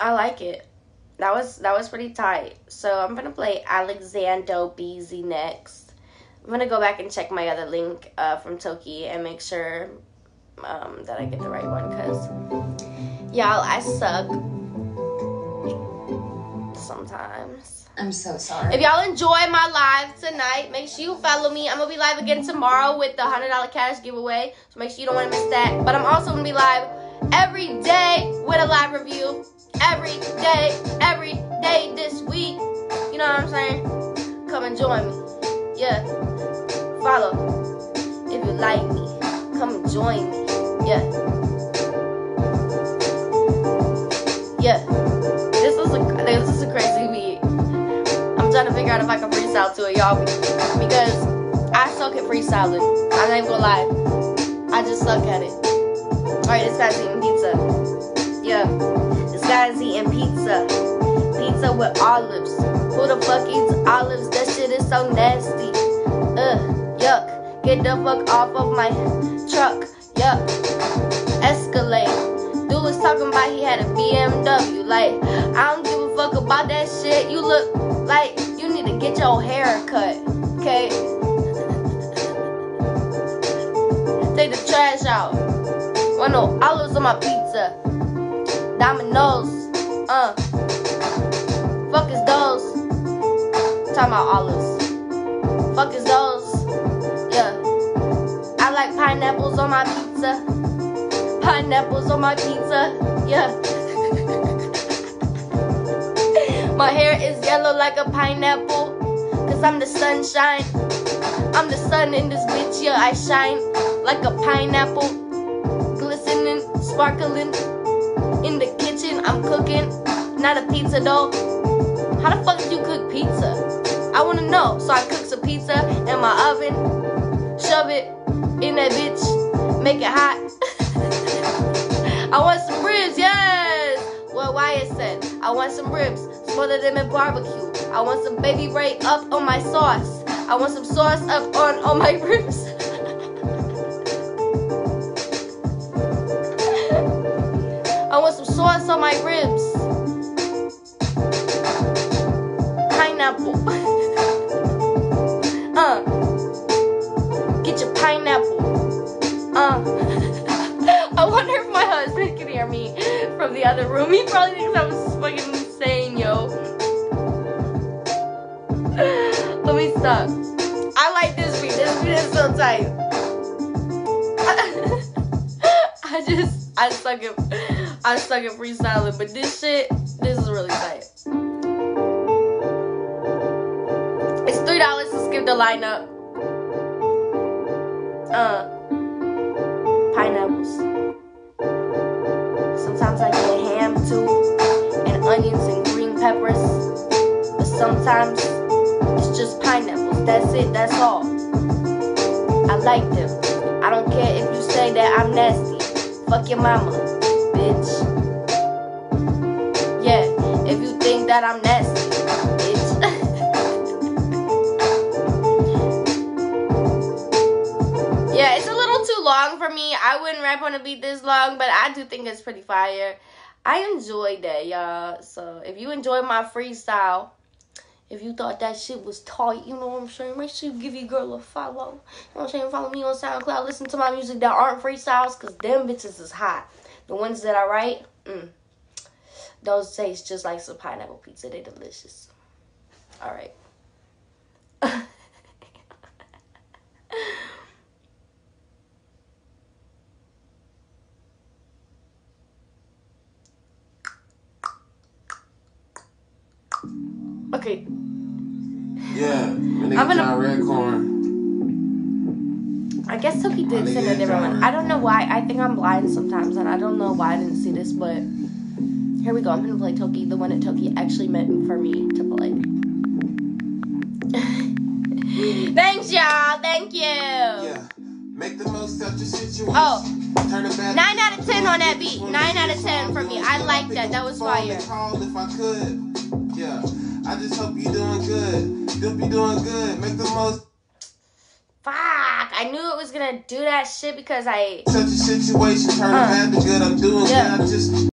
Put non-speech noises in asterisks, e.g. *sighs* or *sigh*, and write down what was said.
I like it. That was that was pretty tight. So I'm gonna play Alexander Beezy next. I'm gonna go back and check my other link uh, from Toki and make sure um, that I get the right one because y'all I suck sometimes. I'm so sorry. If y'all enjoy my live tonight, make sure you follow me. I'm gonna be live again tomorrow with the hundred dollar cash giveaway, so make sure you don't want to miss that. But I'm also gonna be live every day with a live review. Every day, every day this week. You know what I'm saying? Come and join me. Yeah. Follow if you like me. Come and join me. Yeah. Yeah. This is a this is a crazy beat. I'm trying to figure out if I can freestyle to it, y'all, because I suck at freestyling. I'm not even gonna lie. I just suck at it. Alright, this guy's eating pizza. Yeah. Guy's eating pizza. Pizza with olives. Who the fuck eats olives? That shit is so nasty. Ugh, yuck. Get the fuck off of my truck. Yuck. Escalade. Dude was talking about he had a BMW. Like, I don't give a fuck about that shit. You look like you need to get your hair cut. Okay? *laughs* Take the trash out. Want no olives on my pizza. Domino's. Uh. Fuck is those? Talking about olives. Fuck is those? Yeah. I like pineapples on my pizza. Pineapples on my pizza. Yeah. *laughs* my hair is yellow like a pineapple. Cause I'm the sunshine. I'm the sun in this bitch, yeah, I shine like a pineapple. Glistening, sparkling. In the kitchen, I'm cooking. Not a pizza dough. How the fuck did you cook pizza? I wanna know. So I cook some pizza in my oven. Shove it in that bitch. Make it hot. *laughs* I want some ribs, yes! What Wyatt said. I want some ribs. Smother them in barbecue. I want some baby Ray up on my sauce. I want some sauce up on, on my *laughs* ribs. Want some sauce on my ribs. Pineapple. *laughs* uh. Get your pineapple. Uh. *laughs* I wonder if my husband can hear me from the other room. He probably thinks I'm fucking insane, yo. *sighs* Let me stop. I like this beat. This beat is so tight. *laughs* I just, I suck at, I suck at freestyling, but this shit, this is really tight. It's three dollars to skip the lineup. Uh, pineapples. Sometimes I get ham too, and onions and green peppers. But sometimes it's just pineapples. That's it. That's all. I like them. I don't care if you say that I'm nasty. Fuck your mama, bitch. Yeah, if you think that I'm nasty, bitch. *laughs* yeah, it's a little too long for me. I wouldn't rap on a beat this long, but I do think it's pretty fire. I enjoyed that, y'all. So if you enjoyed my freestyle, if you thought that shit was tight, you know what I'm saying? Make sure you give your girl a follow. You know what I'm saying? Follow me on SoundCloud. Listen to my music that aren't freestyles, because them bitches is hot. The ones that I write, mm, those taste just like some pineapple pizza. They're delicious. All right. *laughs* okay. Yeah, my nigga I'm gonna- John Redcorn. I guess Toki did send a different one. I don't know why. I think I'm blind sometimes, and I don't know why I didn't see this, but here we go. I'm gonna play Toki, the one that Toki actually meant for me to play. *laughs* Thanks, y'all. Thank you. Yeah, make the most of your situation. Oh. Nine out of 10 on that beat. Nine out of 10 for me. I like that. That was fire. Call if I could. Yeah, I just hope you're doing good. Hope you doing good. Make the most. I knew it was gonna do that shit because I. such a situation. Turn Uh. it bad to good. I'm doing Yeah. good. I just